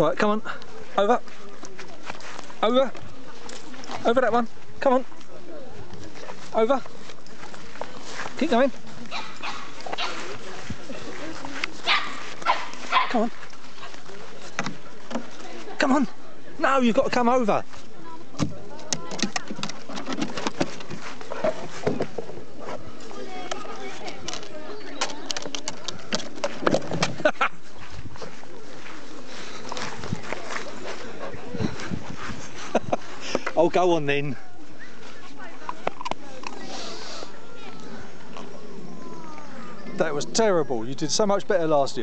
Right, come on. Over. Over. Over that one. Come on. Over. Keep going. Come on. Come on. No, you've got to come over. Oh, go on then. That was terrible. You did so much better last year.